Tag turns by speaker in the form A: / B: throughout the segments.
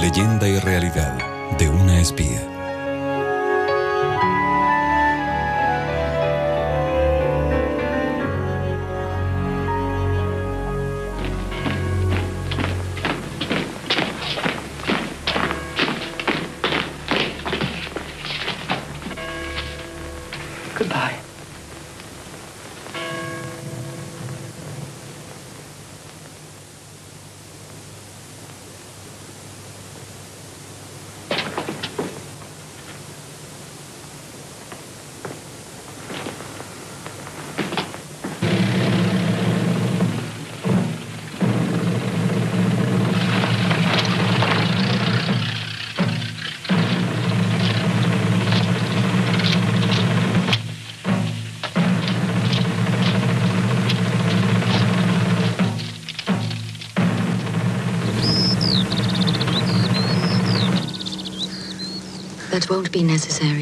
A: Leyenda y realidad de una espía.
B: Won't be necessary.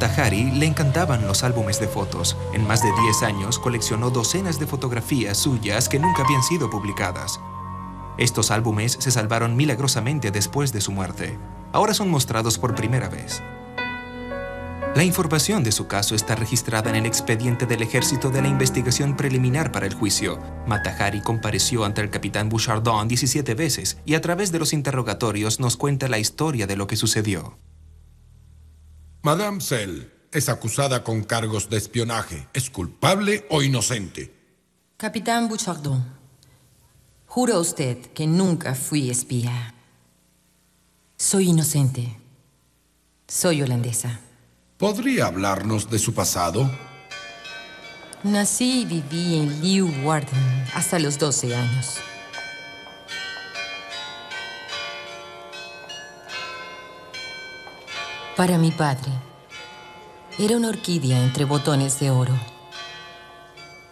C: A Matahari le encantaban los álbumes de fotos. En más de 10 años coleccionó docenas de fotografías suyas que nunca habían sido publicadas. Estos álbumes se salvaron milagrosamente después de su muerte. Ahora son mostrados por primera vez. La información de su caso está registrada en el expediente del ejército de la investigación preliminar para el juicio. Matahari compareció ante el capitán Bouchardon 17 veces y a través de los interrogatorios nos cuenta la historia de lo que sucedió.
D: Madame Sell es acusada con cargos de espionaje. ¿Es culpable o inocente?
E: Capitán Bouchardon, juro usted que nunca fui espía. Soy inocente. Soy holandesa.
D: ¿Podría hablarnos de su pasado?
E: Nací y viví en Leeuwarden hasta los 12 años. Para mi padre, era una orquídea entre botones de oro.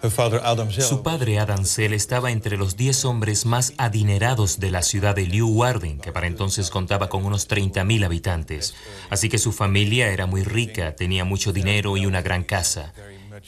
F: Su padre Adam Sell estaba entre los 10 hombres más adinerados de la ciudad de Leeuwarden, que para entonces contaba con unos 30.000 habitantes. Así que su familia era muy rica, tenía mucho dinero y una gran casa.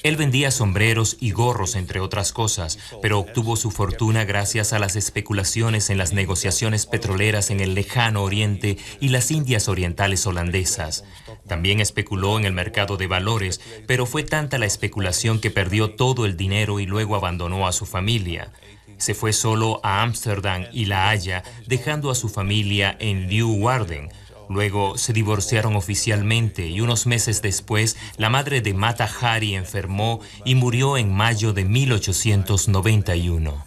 F: Él vendía sombreros y gorros, entre otras cosas, pero obtuvo su fortuna gracias a las especulaciones en las negociaciones petroleras en el lejano oriente y las Indias orientales holandesas. También especuló en el mercado de valores, pero fue tanta la especulación que perdió todo el dinero y luego abandonó a su familia. Se fue solo a Ámsterdam y La Haya, dejando a su familia en Leeuwarden, Luego se divorciaron oficialmente y unos meses después la madre de Mata Hari enfermó y murió en mayo de 1891.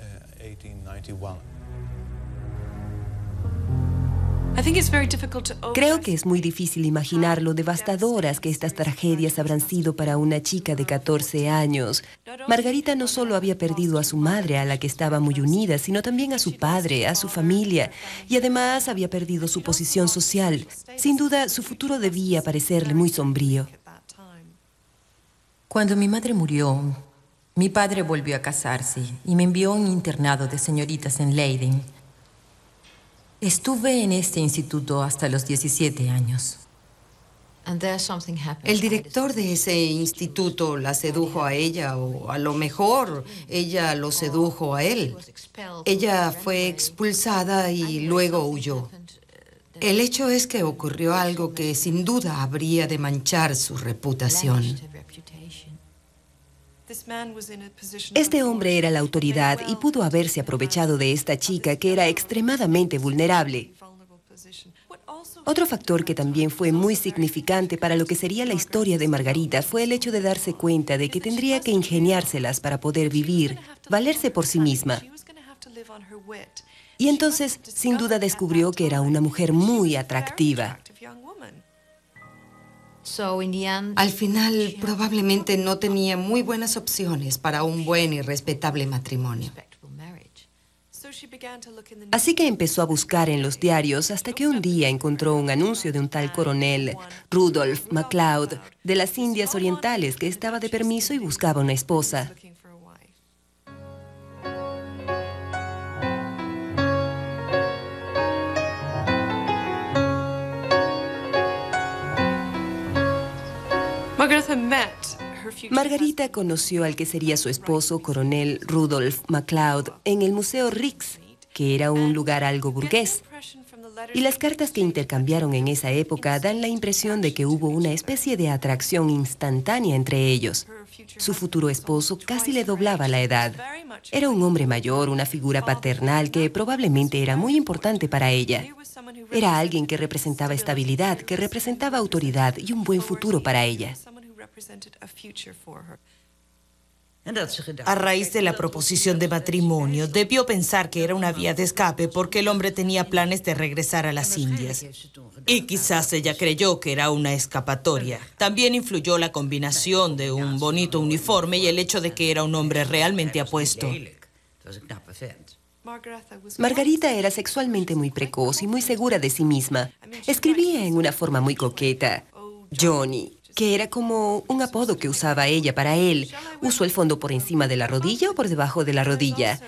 G: Creo que es muy difícil imaginar lo devastadoras que estas tragedias habrán sido para una chica de 14 años. Margarita no solo había perdido a su madre, a la que estaba muy unida, sino también a su padre, a su familia, y además había perdido su posición social. Sin duda, su futuro debía parecerle muy sombrío.
E: Cuando mi madre murió, mi padre volvió a casarse y me envió a un internado de señoritas en Leiden. Estuve en este instituto hasta los 17 años.
H: El director de ese instituto la sedujo a ella o a lo mejor ella lo sedujo a él. Ella fue expulsada y luego huyó. El hecho es que ocurrió algo que sin duda habría de manchar su reputación.
G: Este hombre era la autoridad y pudo haberse aprovechado de esta chica que era extremadamente vulnerable. Otro factor que también fue muy significante para lo que sería la historia de Margarita fue el hecho de darse cuenta de que tendría que ingeniárselas para poder vivir, valerse por sí misma. Y entonces, sin duda, descubrió que era una mujer muy atractiva.
H: Al final, probablemente no tenía muy buenas opciones para un buen y respetable matrimonio.
G: Así que empezó a buscar en los diarios hasta que un día encontró un anuncio de un tal coronel Rudolph MacLeod de las Indias Orientales que estaba de permiso y buscaba una esposa. Margarita conoció al que sería su esposo, coronel Rudolf MacLeod, en el Museo Rix, que era un lugar algo burgués. Y las cartas que intercambiaron en esa época dan la impresión de que hubo una especie de atracción instantánea entre ellos. Su futuro esposo casi le doblaba la edad. Era un hombre mayor, una figura paternal que probablemente era muy importante para ella. Era alguien que representaba estabilidad, que representaba autoridad y un buen futuro para ella.
I: A raíz de la proposición de matrimonio, debió pensar que era una vía de escape porque el hombre tenía planes de regresar a las Indias. Y quizás ella creyó que era una escapatoria. También influyó la combinación de un bonito uniforme y el hecho de que era un hombre realmente apuesto.
G: Margarita era sexualmente muy precoz y muy segura de sí misma. Escribía en una forma muy coqueta. Johnny, que era como un apodo que usaba ella para él. ¿Usó el fondo por encima de la rodilla o por debajo de la rodilla?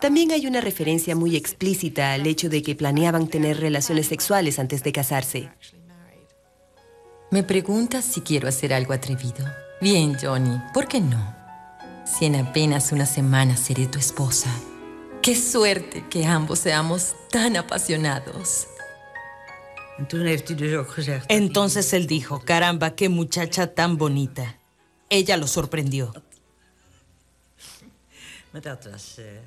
G: También hay una referencia muy explícita al hecho de que planeaban tener relaciones sexuales antes de casarse.
E: Me preguntas si quiero hacer algo atrevido. Bien, Johnny, ¿por qué no? Si en apenas una semana seré tu esposa. Qué suerte que ambos seamos tan apasionados.
I: Entonces él dijo, caramba, qué muchacha tan bonita. Ella lo sorprendió.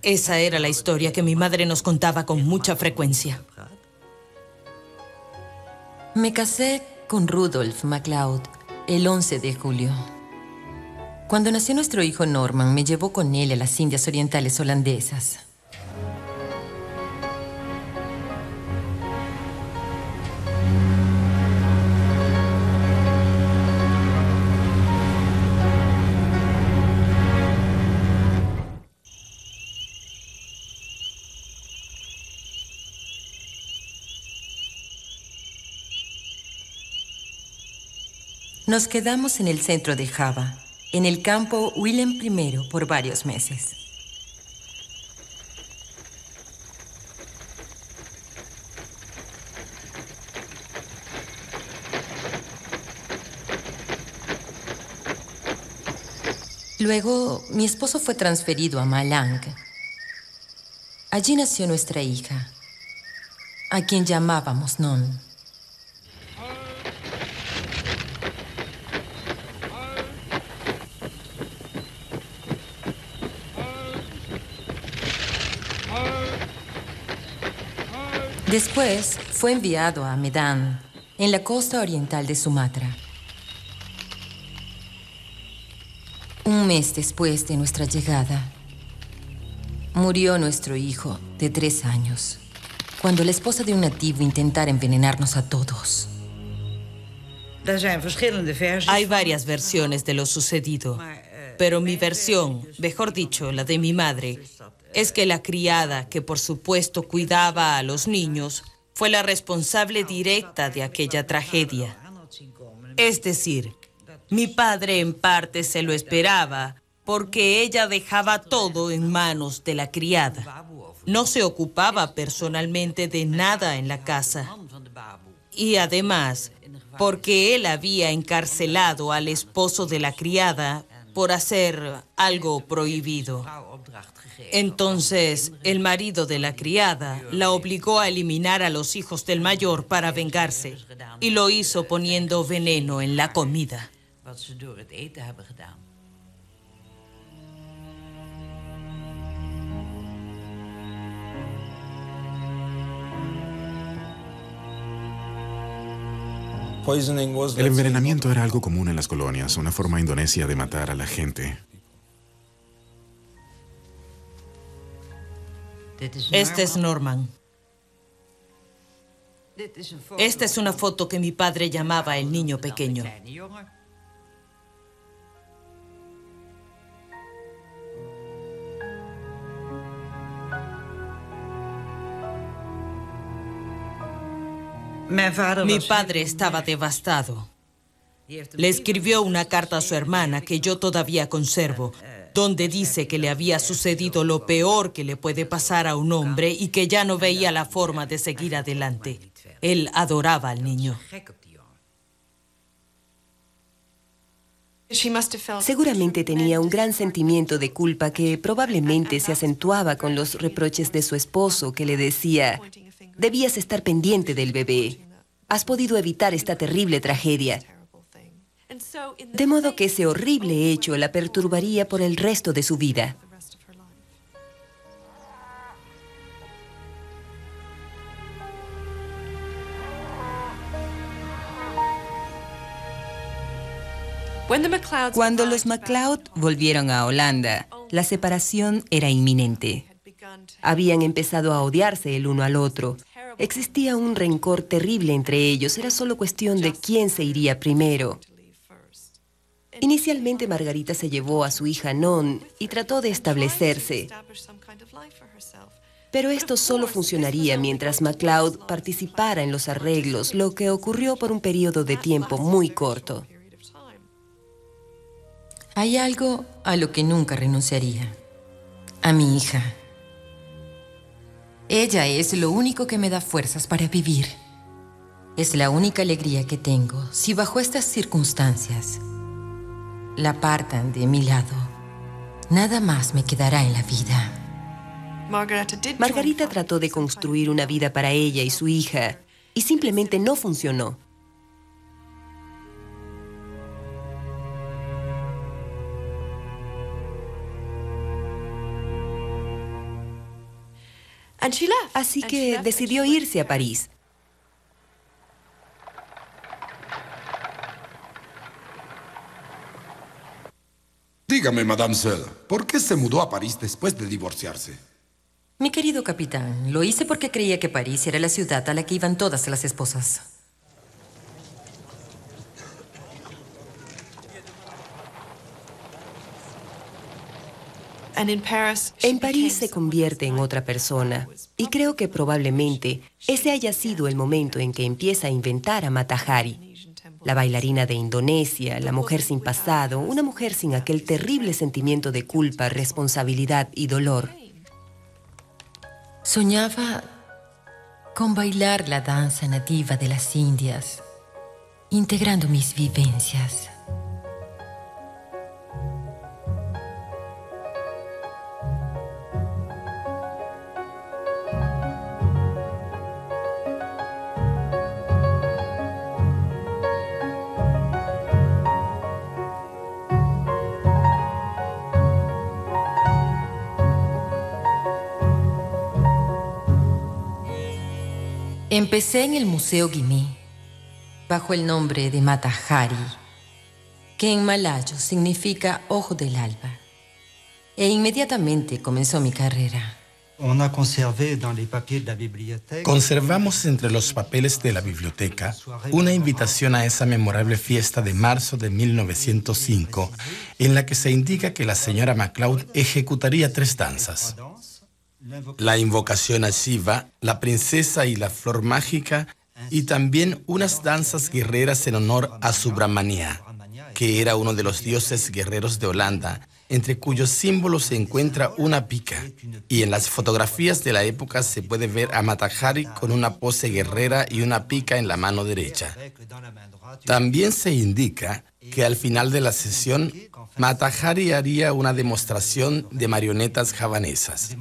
I: Esa era la historia que mi madre nos contaba con mucha frecuencia.
E: Me casé con Rudolf MacLeod el 11 de julio. Cuando nació nuestro hijo Norman, me llevó con él a las Indias Orientales holandesas. Nos quedamos en el centro de Java, en el campo Willem I por varios meses. Luego, mi esposo fue transferido a Malang. Allí nació nuestra hija, a quien llamábamos Non. Después fue enviado a Medan, en la costa oriental de Sumatra. Un mes después de nuestra llegada, murió nuestro hijo de tres años, cuando la esposa de un nativo intentara envenenarnos a todos.
I: Hay varias versiones de lo sucedido, pero mi versión, mejor dicho, la de mi madre, es que la criada, que por supuesto cuidaba a los niños, fue la responsable directa de aquella tragedia. Es decir, mi padre en parte se lo esperaba porque ella dejaba todo en manos de la criada. No se ocupaba personalmente de nada en la casa. Y además, porque él había encarcelado al esposo de la criada por hacer algo prohibido. Entonces, el marido de la criada la obligó a eliminar a los hijos del mayor para vengarse y lo hizo poniendo veneno en la comida.
J: El envenenamiento era algo común en las colonias, una forma indonesia de matar a la gente.
I: Este es Norman. Esta es una foto que mi padre llamaba el niño pequeño. Mi padre estaba devastado. Le escribió una carta a su hermana que yo todavía conservo, donde dice que le había sucedido lo peor que le puede pasar a un hombre y que ya no veía la forma de seguir adelante. Él adoraba al niño.
G: Seguramente tenía un gran sentimiento de culpa que probablemente se acentuaba con los reproches de su esposo que le decía, Debías estar pendiente del bebé. Has podido evitar esta terrible tragedia. De modo que ese horrible hecho la perturbaría por el resto de su vida. Cuando los MacLeod volvieron a Holanda, la separación era inminente. Habían empezado a odiarse el uno al otro. Existía un rencor terrible entre ellos. Era solo cuestión de quién se iría primero. Inicialmente Margarita se llevó a su hija Non y trató de establecerse. Pero esto solo funcionaría mientras MacLeod participara en los arreglos, lo que ocurrió por un periodo de tiempo muy corto.
E: Hay algo a lo que nunca renunciaría. A mi hija. Ella es lo único que me da fuerzas para vivir. Es la única alegría que tengo si bajo estas circunstancias la apartan de mi lado. Nada más me quedará en la vida.
G: Margarita trató de construir una vida para ella y su hija y simplemente no funcionó. Así que decidió irse a París.
D: Dígame, Madame ¿por qué se mudó a París después de divorciarse?
E: Mi querido capitán, lo hice porque creía que París era la ciudad a la que iban todas las esposas.
G: En París se convierte en otra persona y creo que probablemente ese haya sido el momento en que empieza a inventar a Matahari, la bailarina de Indonesia, la mujer sin pasado, una mujer sin aquel terrible sentimiento de culpa, responsabilidad y dolor.
E: Soñaba con bailar la danza nativa de las Indias, integrando mis vivencias. Empecé en el Museo Guimí, bajo el nombre de Matahari, que en malayo significa ojo del alba. E inmediatamente comenzó mi carrera.
K: Conservamos entre los papeles de la biblioteca una invitación a esa memorable fiesta de marzo de 1905 en la que se indica que la señora MacLeod ejecutaría tres danzas la invocación a Shiva, la princesa y la flor mágica, y también unas danzas guerreras en honor a Subramania, que era uno de los dioses guerreros de Holanda, entre cuyos símbolos se encuentra una pica. Y en las fotografías de la época se puede ver a Matahari con una pose guerrera y una pica en la mano derecha. También se indica que al final de la sesión Matahari haría una demostración de marionetas javanesas.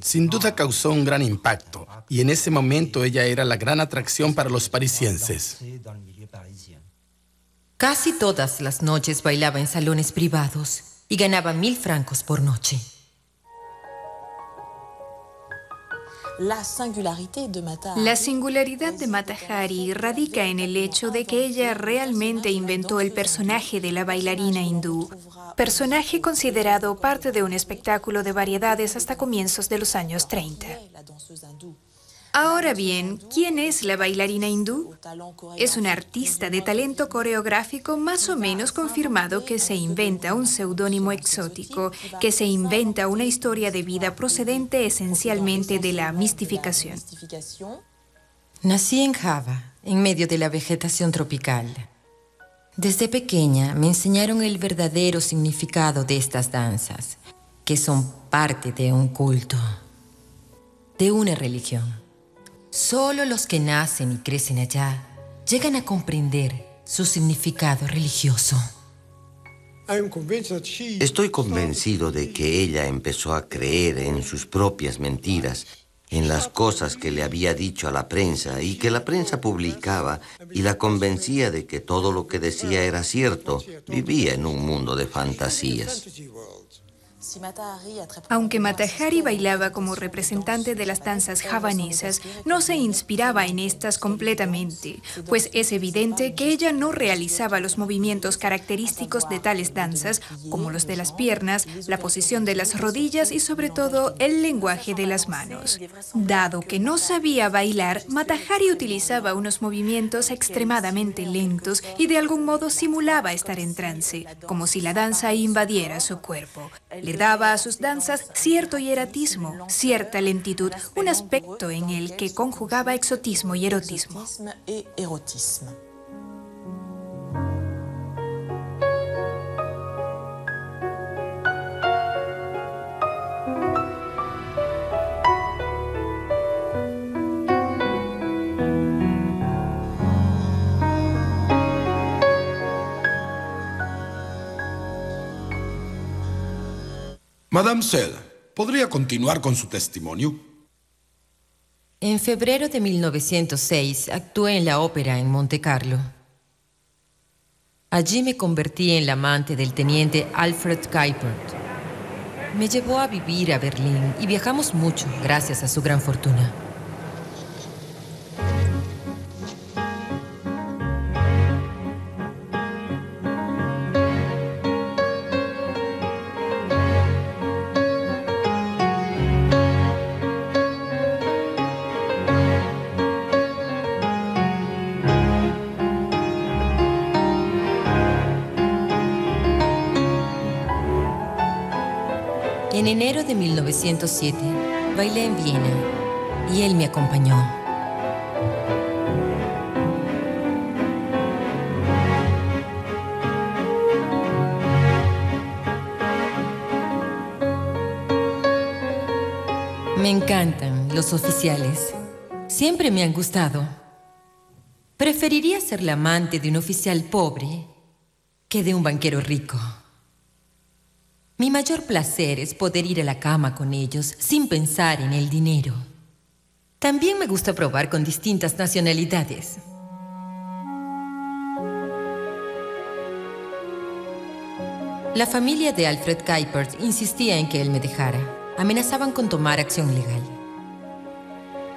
K: Sin duda causó un gran impacto y en ese momento ella era la gran atracción para los parisienses.
E: Casi todas las noches bailaba en salones privados y ganaba mil francos por noche.
L: La singularidad de Mata Hari radica en el hecho de que ella realmente inventó el personaje de la bailarina hindú, personaje considerado parte de un espectáculo de variedades hasta comienzos de los años 30. Ahora bien, ¿quién es la bailarina hindú? Es una artista de talento coreográfico más o menos confirmado que se inventa un seudónimo exótico, que se inventa una historia de vida procedente esencialmente de la mistificación.
E: Nací en Java, en medio de la vegetación tropical. Desde pequeña me enseñaron el verdadero significado de estas danzas, que son parte de un culto, de una religión. Solo los que nacen y crecen allá llegan a comprender su significado religioso.
M: Estoy convencido de que ella empezó a creer en sus propias mentiras, en las cosas que le había dicho a la prensa y que la prensa publicaba y la convencía de que todo lo que decía era cierto. Vivía en un mundo de fantasías.
L: Aunque Matahari bailaba como representante de las danzas javanesas, no se inspiraba en estas completamente, pues es evidente que ella no realizaba los movimientos característicos de tales danzas, como los de las piernas, la posición de las rodillas y sobre todo el lenguaje de las manos. Dado que no sabía bailar, Matahari utilizaba unos movimientos extremadamente lentos y de algún modo simulaba estar en trance, como si la danza invadiera su cuerpo daba a sus danzas cierto hieratismo, cierta lentitud, un aspecto en el que conjugaba exotismo y erotismo.
D: Madame Sell, ¿podría continuar con su testimonio?
E: En febrero de 1906 actué en la ópera en Monte Carlo. Allí me convertí en la amante del teniente Alfred Kuipert. Me llevó a vivir a Berlín y viajamos mucho gracias a su gran fortuna. En enero de 1907 bailé en Viena y él me acompañó. Me encantan los oficiales. Siempre me han gustado. Preferiría ser la amante de un oficial pobre que de un banquero rico. Mi mayor placer es poder ir a la cama con ellos sin pensar en el dinero. También me gusta probar con distintas nacionalidades. La familia de Alfred Kuipert insistía en que él me dejara. Amenazaban con tomar acción legal.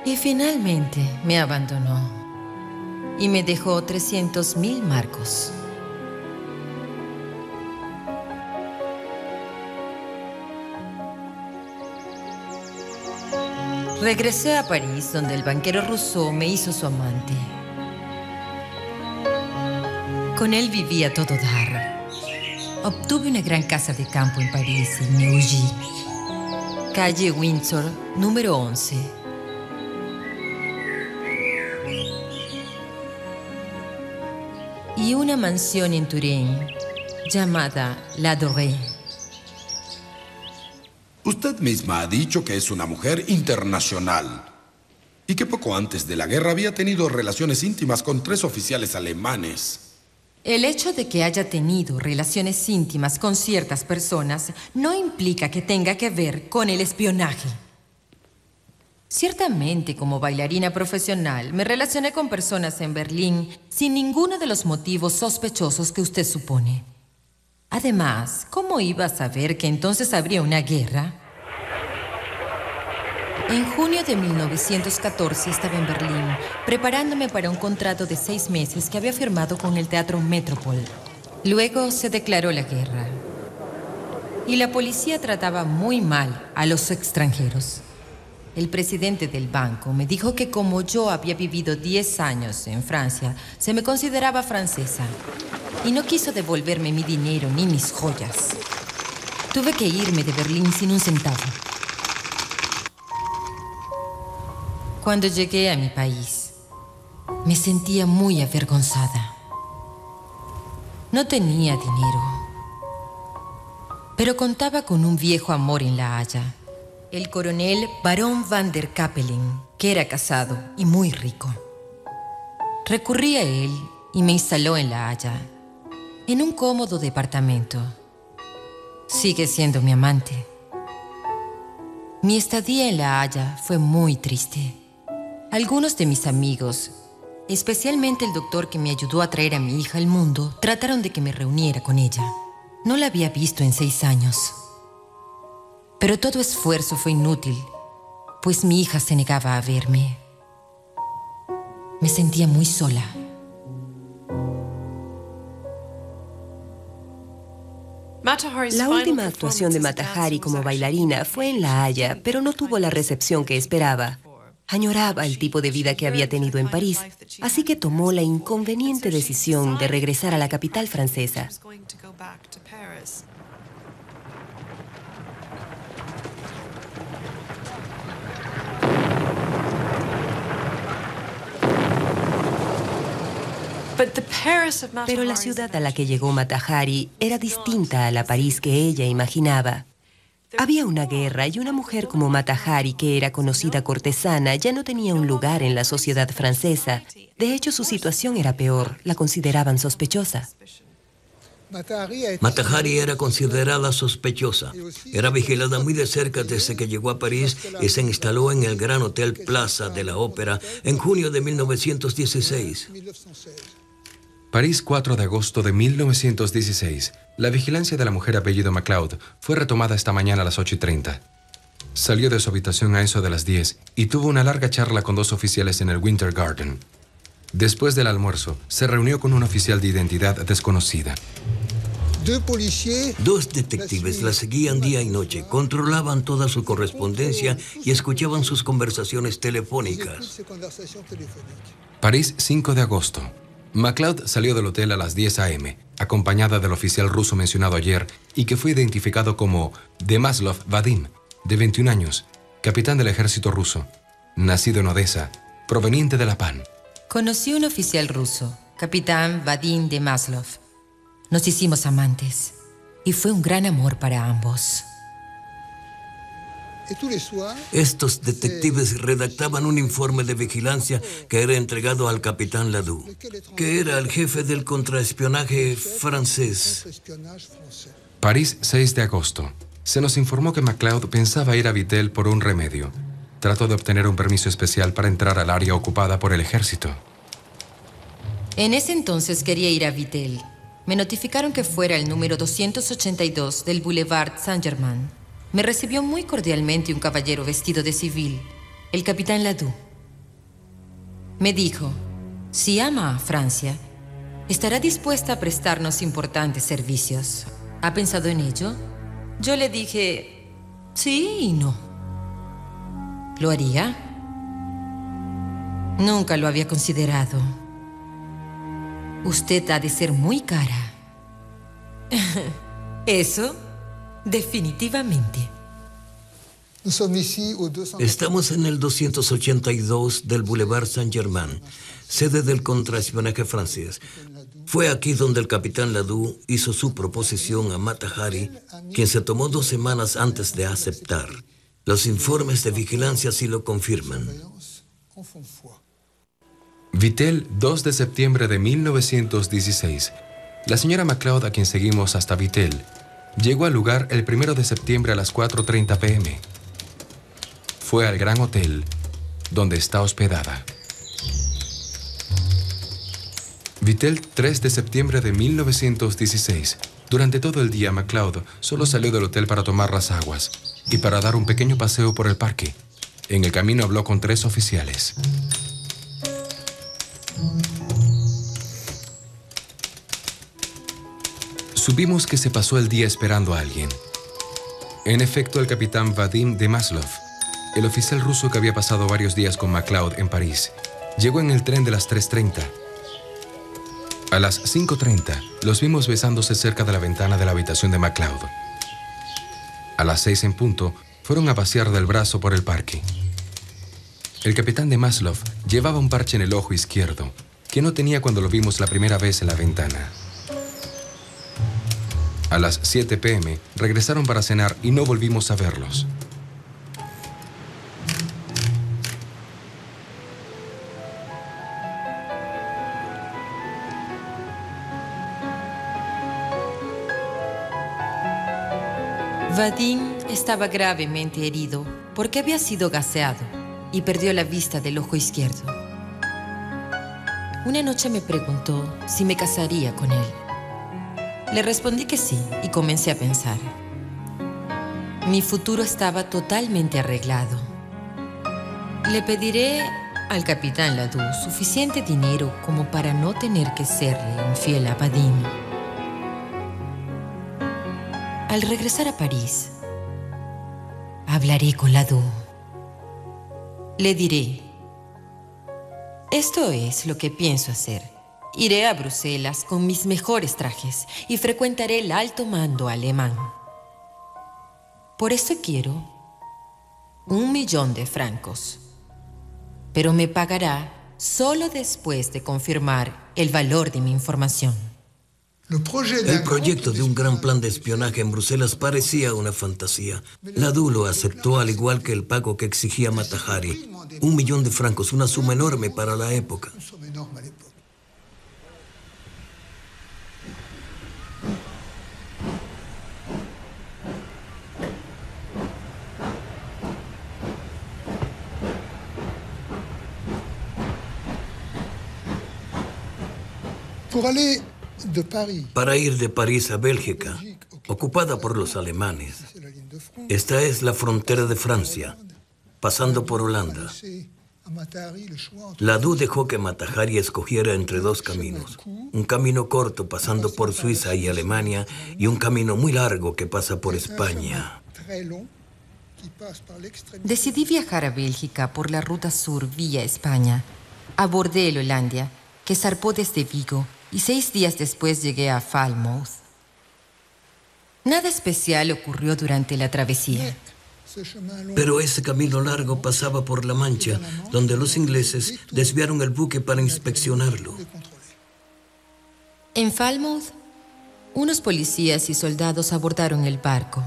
E: Y finalmente me abandonó. Y me dejó 300 mil marcos. Regresé a París, donde el banquero Rousseau me hizo su amante. Con él vivía todo dar. Obtuve una gran casa de campo en París, en Neuilly, calle Windsor, número 11. Y una mansión en Turín llamada La Dorée.
D: Usted misma ha dicho que es una mujer internacional y que poco antes de la guerra había tenido relaciones íntimas con tres oficiales alemanes.
E: El hecho de que haya tenido relaciones íntimas con ciertas personas no implica que tenga que ver con el espionaje. Ciertamente, como bailarina profesional, me relacioné con personas en Berlín sin ninguno de los motivos sospechosos que usted supone. Además, ¿cómo iba a saber que entonces habría una guerra? En junio de 1914 estaba en Berlín, preparándome para un contrato de seis meses que había firmado con el Teatro Metropol. Luego se declaró la guerra. Y la policía trataba muy mal a los extranjeros. El presidente del banco me dijo que como yo había vivido 10 años en Francia, se me consideraba francesa. Y no quiso devolverme mi dinero ni mis joyas. Tuve que irme de Berlín sin un centavo. Cuando llegué a mi país, me sentía muy avergonzada. No tenía dinero, pero contaba con un viejo amor en La Haya, el coronel Barón van der Kapelin, que era casado y muy rico. Recurrí a él y me instaló en La Haya, en un cómodo departamento. Sigue siendo mi amante. Mi estadía en La Haya fue muy triste. Algunos de mis amigos, especialmente el doctor que me ayudó a traer a mi hija al mundo, trataron de que me reuniera con ella. No la había visto en seis años. Pero todo esfuerzo fue inútil, pues mi hija se negaba a verme. Me sentía muy sola.
G: La última actuación de Matahari como bailarina fue en La Haya, pero no tuvo la recepción que esperaba. Añoraba el tipo de vida que había tenido en París, así que tomó la inconveniente decisión de regresar a la capital francesa. Pero la ciudad a la que llegó Matahari era distinta a la París que ella imaginaba. Había una guerra y una mujer como Matahari, que era conocida cortesana, ya no tenía un lugar en la sociedad francesa. De hecho, su situación era peor. La consideraban sospechosa.
N: Matahari era considerada sospechosa. Era vigilada muy de cerca desde que llegó a París y se instaló en el Gran Hotel Plaza de la Ópera en junio de 1916.
O: París, 4 de agosto de 1916. La vigilancia de la mujer apellido MacLeod fue retomada esta mañana a las 8 y 30. Salió de su habitación a eso de las 10 y tuvo una larga charla con dos oficiales en el Winter Garden. Después del almuerzo, se reunió con un oficial de identidad desconocida.
N: Dos detectives la seguían día y noche, controlaban toda su correspondencia y escuchaban sus conversaciones telefónicas.
O: París, 5 de agosto. MacLeod salió del hotel a las 10 a.m., acompañada del oficial ruso mencionado ayer y que fue identificado como Demaslov Vadim, de 21 años, capitán del ejército ruso, nacido en Odessa, proveniente de La Pan.
E: Conocí un oficial ruso, capitán Vadim Demaslov. Nos hicimos amantes y fue un gran amor para ambos.
N: Estos detectives redactaban un informe de vigilancia que era entregado al capitán Ladoux, que era el jefe del contraespionaje francés.
O: París, 6 de agosto. Se nos informó que MacLeod pensaba ir a Vitel por un remedio. Trató de obtener un permiso especial para entrar al área ocupada por el ejército.
E: En ese entonces quería ir a Vitel. Me notificaron que fuera el número 282 del Boulevard Saint-Germain. Me recibió muy cordialmente un caballero vestido de civil, el capitán Ladoux. Me dijo, si ama a Francia, estará dispuesta a prestarnos importantes servicios. ¿Ha pensado en ello? Yo le dije, sí y no. ¿Lo haría? Nunca lo había considerado. Usted ha de ser muy cara. Eso Definitivamente.
N: Estamos en el 282 del Boulevard Saint-Germain, sede del contraespionaje francés. Fue aquí donde el capitán Ladoux hizo su proposición a Matahari, quien se tomó dos semanas antes de aceptar. Los informes de vigilancia sí lo confirman.
O: Vitel, 2 de septiembre de 1916. La señora MacLeod, a quien seguimos hasta Vitel, Llegó al lugar el 1 de septiembre a las 4.30 pm. Fue al Gran Hotel, donde está hospedada. Vitel, 3 de septiembre de 1916. Durante todo el día, MacLeod solo salió del hotel para tomar las aguas y para dar un pequeño paseo por el parque. En el camino habló con tres oficiales. Supimos que se pasó el día esperando a alguien. En efecto, el capitán Vadim de Maslov, el oficial ruso que había pasado varios días con MacLeod en París, llegó en el tren de las 3.30. A las 5.30 los vimos besándose cerca de la ventana de la habitación de MacLeod. A las 6 en punto, fueron a pasear del brazo por el parque. El capitán de Maslov llevaba un parche en el ojo izquierdo, que no tenía cuando lo vimos la primera vez en la ventana. A las 7 pm regresaron para cenar y no volvimos a verlos.
E: Vadim estaba gravemente herido porque había sido gaseado y perdió la vista del ojo izquierdo. Una noche me preguntó si me casaría con él. Le respondí que sí y comencé a pensar. Mi futuro estaba totalmente arreglado. Le pediré al capitán Ladou suficiente dinero como para no tener que serle infiel a Vadim. Al regresar a París, hablaré con Ladou. Le diré, esto es lo que pienso hacer. Iré a Bruselas con mis mejores trajes y frecuentaré el alto mando alemán. Por eso quiero un millón de francos. Pero me pagará solo después de confirmar el valor de mi información.
N: El proyecto de un gran plan de espionaje en Bruselas parecía una fantasía. La lo aceptó al igual que el pago que exigía Matahari. Un millón de francos, una suma enorme para la época. Para ir de París a Bélgica, ocupada por los alemanes. Esta es la frontera de Francia, pasando por Holanda. Ladú dejó que Matahari escogiera entre dos caminos. Un camino corto pasando por Suiza y Alemania y un camino muy largo que pasa por España.
E: Decidí viajar a Bélgica por la ruta sur vía España. Abordé el Hollandia, que zarpó desde Vigo y seis días después llegué a Falmouth. Nada especial ocurrió durante la travesía.
N: Pero ese camino largo pasaba por La Mancha, donde los ingleses desviaron el buque para inspeccionarlo.
E: En Falmouth, unos policías y soldados abordaron el barco.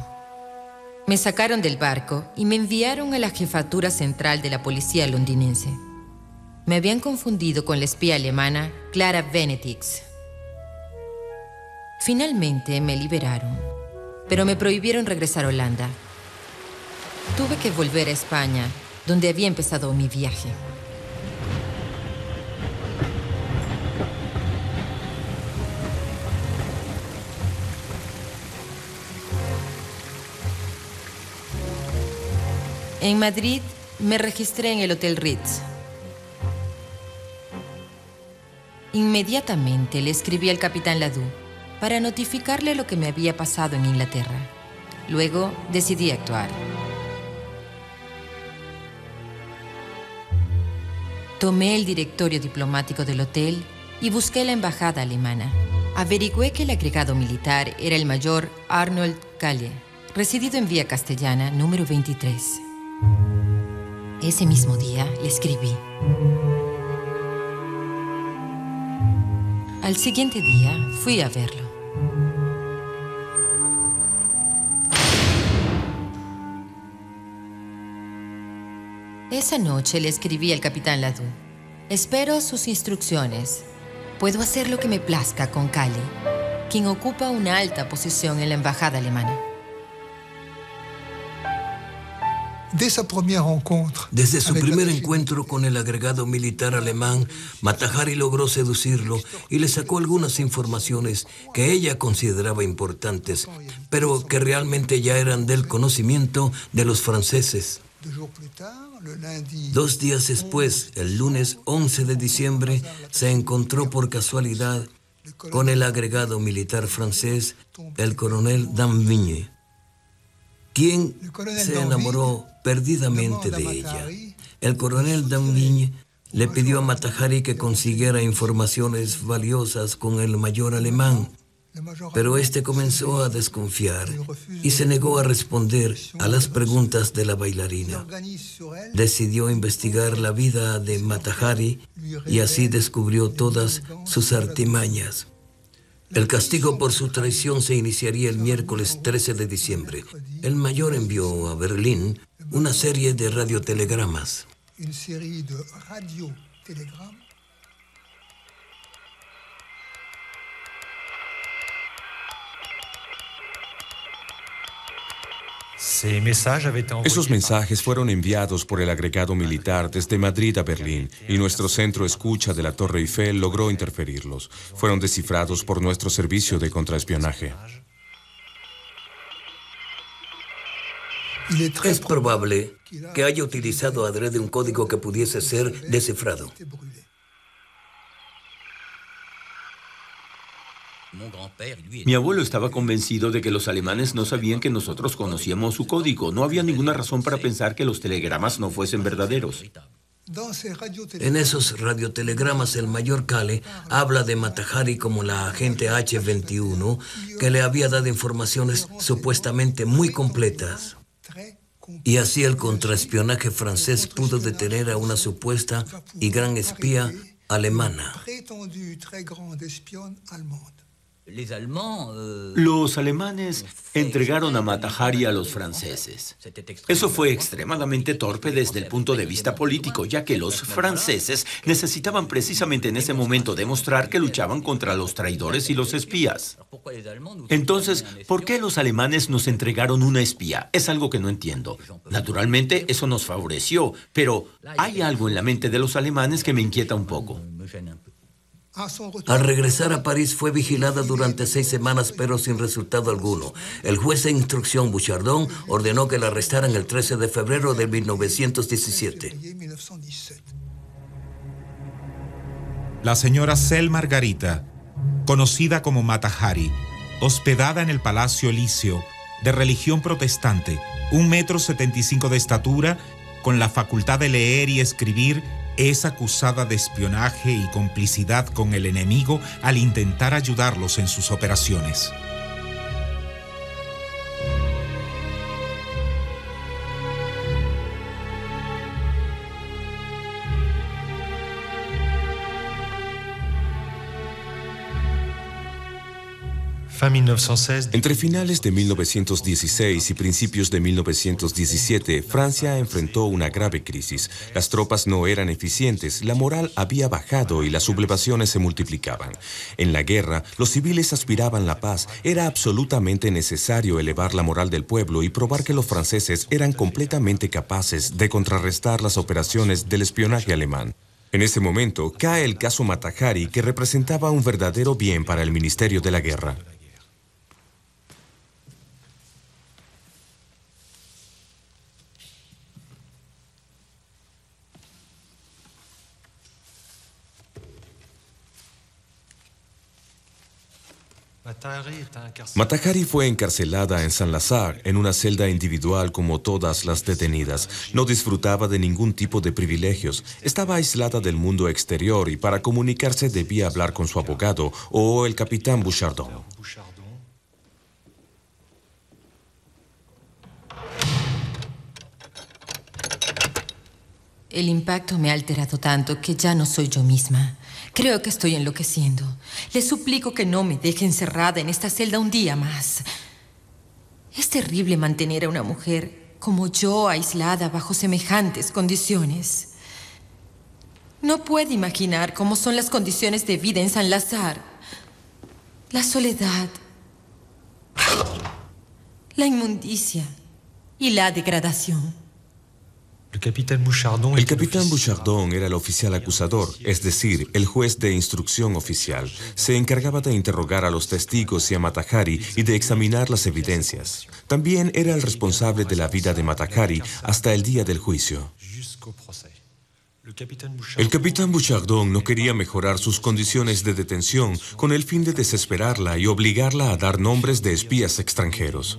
E: Me sacaron del barco y me enviaron a la jefatura central de la policía londinense. Me habían confundido con la espía alemana Clara Benedix. Finalmente me liberaron, pero me prohibieron regresar a Holanda. Tuve que volver a España, donde había empezado mi viaje. En Madrid me registré en el Hotel Ritz. Inmediatamente le escribí al capitán Ladou para notificarle lo que me había pasado en Inglaterra. Luego decidí actuar. Tomé el directorio diplomático del hotel y busqué la embajada alemana. Averigüé que el agregado militar era el mayor Arnold Kalle, residido en Vía Castellana, número 23. Ese mismo día le escribí. Al siguiente día fui a verlo. Esa noche le escribí al capitán Ladou. Espero sus instrucciones. Puedo hacer lo que me plazca con Cali, quien ocupa una alta posición en la embajada alemana.
N: Desde su primer encuentro con el agregado militar alemán, Matahari logró seducirlo y le sacó algunas informaciones que ella consideraba importantes, pero que realmente ya eran del conocimiento de los franceses. Dos días después, el lunes 11 de diciembre, se encontró por casualidad con el agregado militar francés, el coronel Danvigne, quien se enamoró perdidamente de ella. El coronel Danvigne le pidió a Matahari que consiguiera informaciones valiosas con el mayor alemán, pero este comenzó a desconfiar y se negó a responder a las preguntas de la bailarina. Decidió investigar la vida de Matahari y así descubrió todas sus artimañas. El castigo por su traición se iniciaría el miércoles 13 de diciembre. El mayor envió a Berlín una serie de radiotelegramas.
P: Esos mensajes fueron enviados por el agregado militar desde Madrid a Berlín y nuestro centro escucha de la Torre Eiffel logró interferirlos. Fueron descifrados por nuestro servicio de contraespionaje.
N: Es probable que haya utilizado adrede un código que pudiese ser descifrado.
Q: Mi abuelo estaba convencido de que los alemanes no sabían que nosotros conocíamos su código. No había ninguna razón para pensar que los telegramas no fuesen verdaderos.
N: En esos radiotelegramas el mayor Kale habla de Matahari como la agente H-21 que le había dado informaciones supuestamente muy completas. Y así el contraespionaje francés pudo detener a una supuesta y gran espía alemana.
Q: Euh, los alemanes entregaron a Matahari a los franceses. Eso fue extremadamente torpe desde el punto de vista político, ya que los franceses necesitaban precisamente en ese momento demostrar que luchaban contra los traidores y los espías. Entonces, ¿por qué los alemanes nos entregaron una espía? Es algo que no entiendo. Naturalmente, eso nos favoreció, pero hay algo en la mente de los alemanes que me inquieta un poco.
N: Al regresar a París fue vigilada durante seis semanas, pero sin resultado alguno. El juez de instrucción Bouchardon ordenó que la arrestaran el 13 de febrero de 1917.
R: La señora Sel Margarita, conocida como Matahari, hospedada en el Palacio Licio, de religión protestante, un metro setenta y cinco de estatura, con la facultad de leer y escribir es acusada de espionaje y complicidad con el enemigo al intentar ayudarlos en sus operaciones.
P: Entre finales de 1916 y principios de 1917, Francia enfrentó una grave crisis. Las tropas no eran eficientes, la moral había bajado y las sublevaciones se multiplicaban. En la guerra, los civiles aspiraban la paz. Era absolutamente necesario elevar la moral del pueblo y probar que los franceses eran completamente capaces de contrarrestar las operaciones del espionaje alemán. En ese momento cae el caso Matahari, que representaba un verdadero bien para el Ministerio de la Guerra. Matahari fue encarcelada en San Lazar, en una celda individual como todas las detenidas. No disfrutaba de ningún tipo de privilegios. Estaba aislada del mundo exterior y para comunicarse debía hablar con su abogado o el capitán Bouchardon.
E: El impacto me ha alterado tanto que ya no soy yo misma. Creo que estoy enloqueciendo. Le suplico que no me deje encerrada en esta celda un día más. Es terrible mantener a una mujer como yo aislada bajo semejantes condiciones. No puede imaginar cómo son las condiciones de vida en San Lazar. La soledad, la inmundicia y la degradación.
P: El capitán Bouchardon era el oficial acusador, es decir, el juez de instrucción oficial. Se encargaba de interrogar a los testigos y a Matahari y de examinar las evidencias. También era el responsable de la vida de Matahari hasta el día del juicio. El capitán Bouchardon no quería mejorar sus condiciones de detención con el fin de desesperarla y obligarla a dar nombres de espías extranjeros.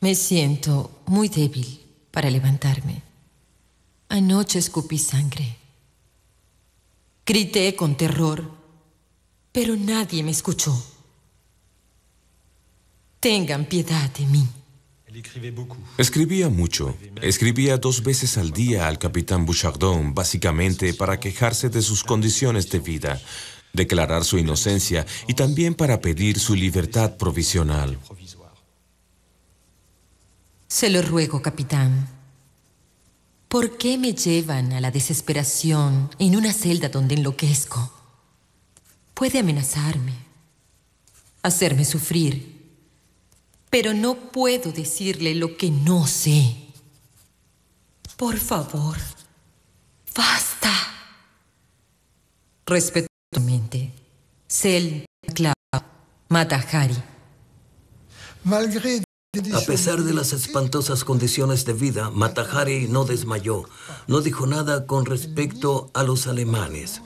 E: Me siento muy débil para levantarme. Anoche escupí sangre. Grité con terror, pero nadie me escuchó. Tengan piedad de mí.
P: Escribía mucho. Escribía dos veces al día al capitán Bouchardon, básicamente para quejarse de sus condiciones de vida, declarar su inocencia y también para pedir su libertad provisional.
E: Se lo ruego, capitán. ¿Por qué me llevan a la desesperación en una celda donde enloquezco? Puede amenazarme, hacerme sufrir, pero no puedo decirle lo que no sé. Por favor, basta. Respetuosamente, Sel Clau Matahari.
N: Malgré a pesar de las espantosas condiciones de vida, Matahari no desmayó. No dijo nada con respecto a los alemanes.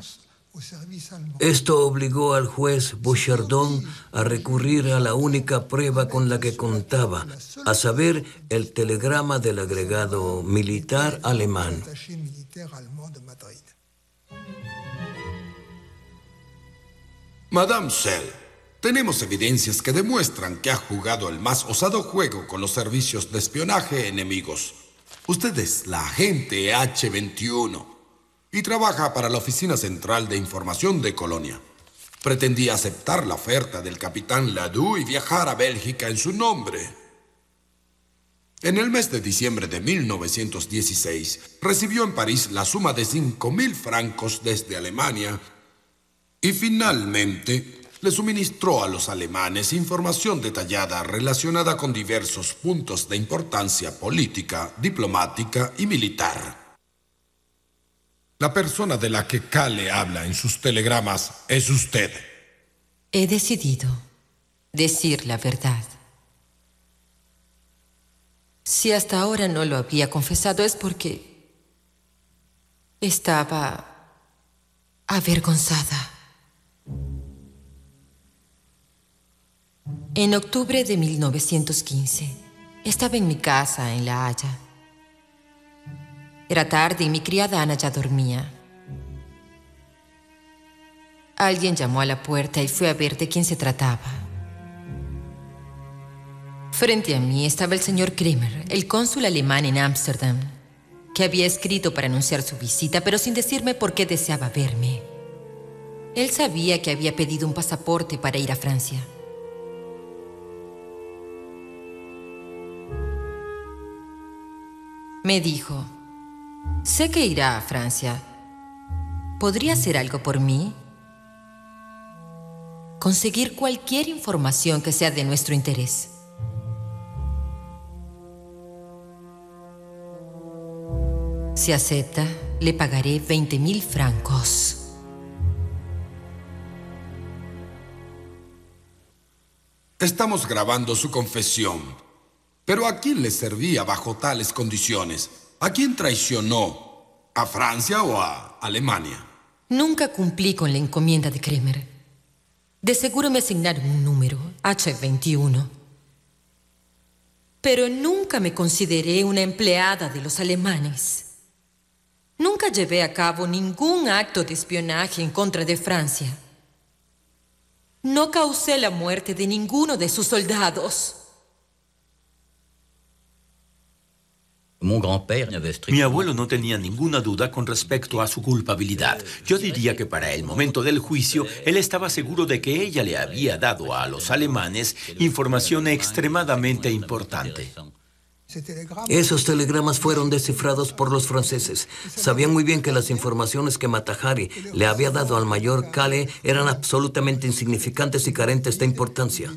N: Esto obligó al juez Bouchardon a recurrir a la única prueba con la que contaba, a saber, el telegrama del agregado militar alemán.
D: Madame Sell, tenemos evidencias que demuestran que ha jugado el más osado juego con los servicios de espionaje enemigos. Usted es la agente H-21 y trabaja para la Oficina Central de Información de Colonia. Pretendía aceptar la oferta del capitán Ladoux y viajar a Bélgica en su nombre. En el mes de diciembre de 1916, recibió en París la suma de 5.000 francos desde Alemania y finalmente le suministró a los alemanes información detallada relacionada con diversos puntos de importancia política, diplomática y militar. La persona de la que Kale habla en sus telegramas es usted.
E: He decidido decir la verdad. Si hasta ahora no lo había confesado es porque estaba avergonzada. En octubre de 1915, estaba en mi casa en La Haya. Era tarde y mi criada Ana ya dormía. Alguien llamó a la puerta y fui a ver de quién se trataba. Frente a mí estaba el señor Kremer, el cónsul alemán en Ámsterdam, que había escrito para anunciar su visita, pero sin decirme por qué deseaba verme. Él sabía que había pedido un pasaporte para ir a Francia. Me dijo, sé que irá a Francia. ¿Podría hacer algo por mí? Conseguir cualquier información que sea de nuestro interés. Si acepta, le pagaré 20 mil francos.
D: Estamos grabando su confesión. Pero ¿a quién le servía bajo tales condiciones? ¿A quién traicionó? ¿A Francia o a Alemania?
E: Nunca cumplí con la encomienda de Kremer. De seguro me asignaron un número, H21. Pero nunca me consideré una empleada de los alemanes. Nunca llevé a cabo ningún acto de espionaje en contra de Francia. No causé la muerte de ninguno de sus soldados.
Q: Mi abuelo no tenía ninguna duda con respecto a su culpabilidad. Yo diría que para el momento del juicio, él estaba seguro de que ella le había dado a los alemanes información extremadamente importante.
N: Esos telegramas fueron descifrados por los franceses. Sabían muy bien que las informaciones que Matahari le había dado al mayor Kale eran absolutamente insignificantes y carentes de importancia.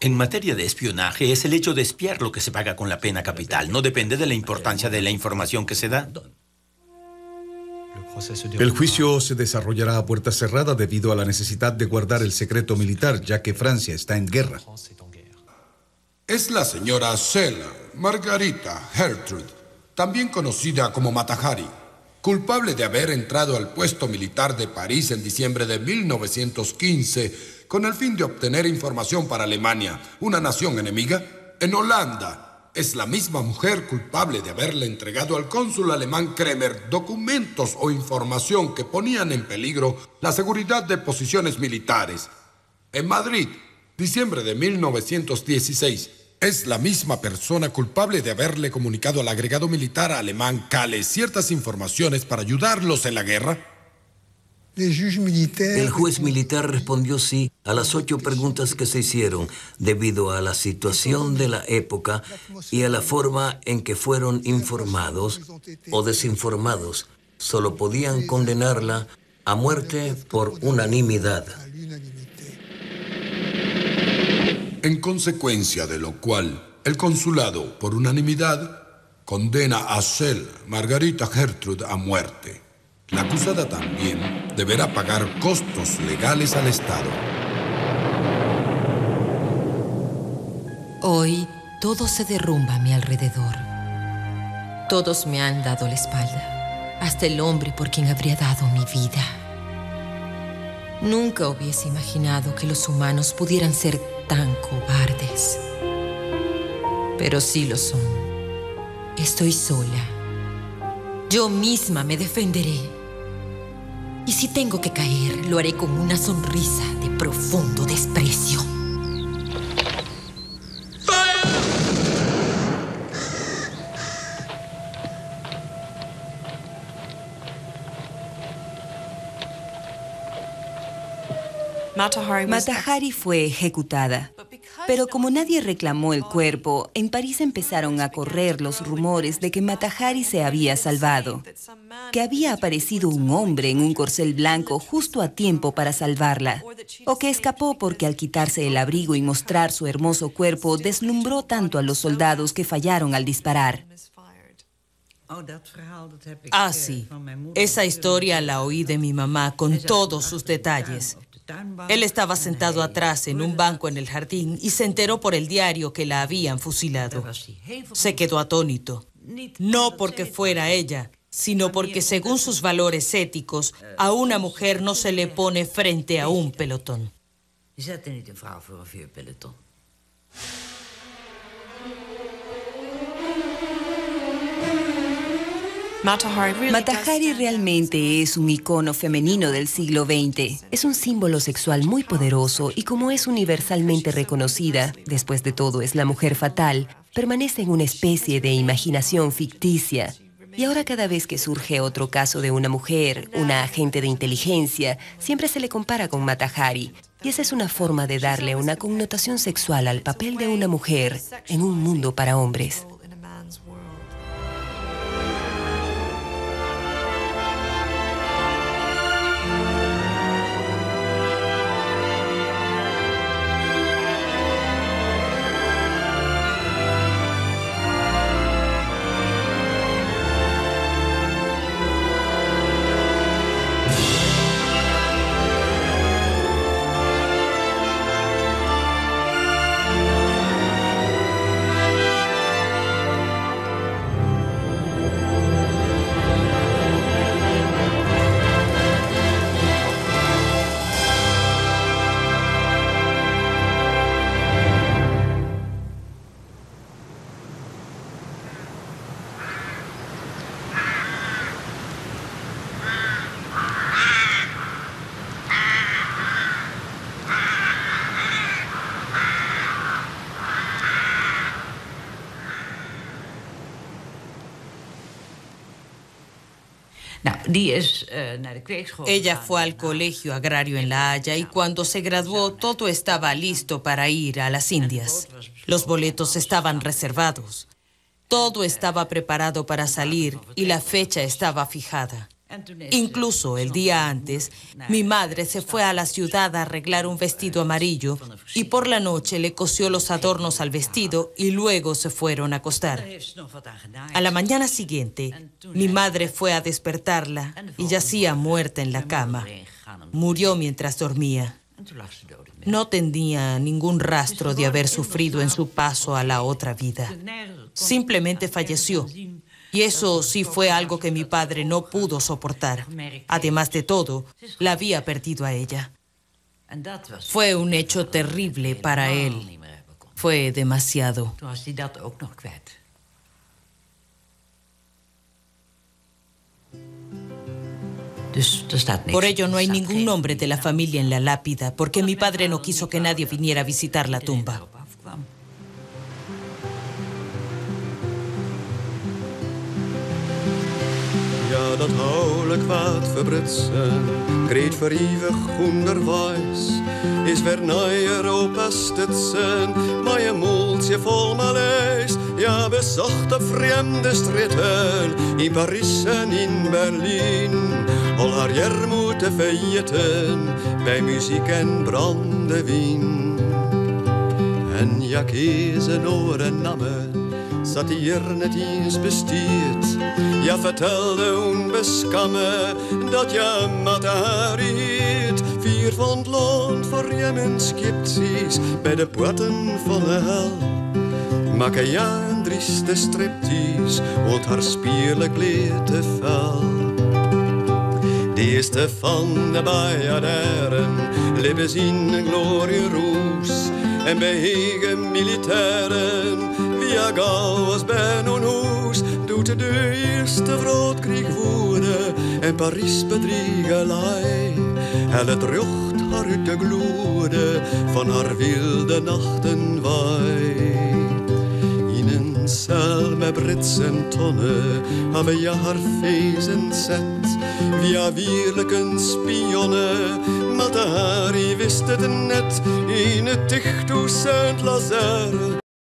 Q: En materia de espionaje, es el hecho de espiar lo que se paga con la pena capital. No depende de la importancia de la información que se da.
S: El juicio se desarrollará a puerta cerrada debido a la necesidad de guardar el secreto militar, ya que Francia está en guerra.
D: Es la señora Sela, Margarita Gertrude, también conocida como Matahari, culpable de haber entrado al puesto militar de París en diciembre de 1915 con el fin de obtener información para Alemania, una nación enemiga, en Holanda es la misma mujer culpable de haberle entregado al cónsul alemán Kremer documentos o información que ponían en peligro la seguridad de posiciones militares. En Madrid, diciembre de 1916, es la misma persona culpable de haberle comunicado al agregado militar alemán Kale ciertas informaciones para ayudarlos en la guerra.
N: El juez militar respondió sí a las ocho preguntas que se hicieron debido a la situación de la época y a la forma en que fueron informados o desinformados. Solo podían condenarla a muerte por unanimidad.
D: En consecuencia de lo cual, el consulado, por unanimidad, condena a Shell Margarita Gertrude a muerte. La acusada también deberá pagar costos legales al Estado.
E: Hoy todo se derrumba a mi alrededor. Todos me han dado la espalda, hasta el hombre por quien habría dado mi vida. Nunca hubiese imaginado que los humanos pudieran ser tan cobardes. Pero sí lo son. Estoy sola. Yo misma me defenderé. Y si tengo que caer, lo haré con una sonrisa de profundo desprecio.
G: Matahari fue ejecutada. Pero como nadie reclamó el cuerpo, en París empezaron a correr los rumores de que Matahari se había salvado, que había aparecido un hombre en un corcel blanco justo a tiempo para salvarla, o que escapó porque al quitarse el abrigo y mostrar su hermoso cuerpo deslumbró tanto a los soldados que fallaron al disparar.
I: Ah, sí. Esa historia la oí de mi mamá con todos sus detalles. Él estaba sentado atrás en un banco en el jardín y se enteró por el diario que la habían fusilado. Se quedó atónito. No porque fuera ella, sino porque según sus valores éticos, a una mujer no se le pone frente a un pelotón.
G: Matahari realmente es un icono femenino del siglo XX. Es un símbolo sexual muy poderoso y como es universalmente reconocida, después de todo es la mujer fatal, permanece en una especie de imaginación ficticia. Y ahora cada vez que surge otro caso de una mujer, una agente de inteligencia, siempre se le compara con Matahari. Y esa es una forma de darle una connotación sexual al papel de una mujer en un mundo para hombres.
I: Ella fue al colegio agrario en La Haya y cuando se graduó todo estaba listo para ir a las Indias. Los boletos estaban reservados. Todo estaba preparado para salir y la fecha estaba fijada. Incluso el día antes, mi madre se fue a la ciudad a arreglar un vestido amarillo y por la noche le cosió los adornos al vestido y luego se fueron a acostar. A la mañana siguiente, mi madre fue a despertarla y yacía muerta en la cama. Murió mientras dormía. No tenía ningún rastro de haber sufrido en su paso a la otra vida. Simplemente falleció. Y eso sí fue algo que mi padre no pudo soportar. Además de todo, la había perdido a ella. Fue un hecho terrible para él. Fue demasiado. Por ello no hay ningún nombre de la familia en la lápida, porque mi padre no quiso que nadie viniera a visitar la tumba.
T: Dat houde kwaad verbritsen, kreet voor eeuwig onderwijs. Is ver naar Europa stutsen, maar je moeltje vol malaise. Ja, bezocht op vreemde stritten, in Parijs en in Berlijn. Al haar jermoete feiten, bij muziek en brandewijn. En ja, kezen oren namen zat hier net eens bestiert. Ja, vertelde onbeskamme dat je heet. Vier van het land voor je mijn scepties bij de poorten van de hel. Maak ja een drieste striptease, want haar spierlijk leed te fel. De eerste van de Bayaderen leven zien een glorieroes. En bij militairen via Gauws ben en doet de eerste vrootkrieg voeren en Parijs bedriegelij. Het rucht haar uit de gloede van haar wilde nachten waai. In een cel met Brits en tonnen hebben je haar feesten zet. Via wierlijke spionne, maar de Harry wist het net in het dichthoes Saint-Lazare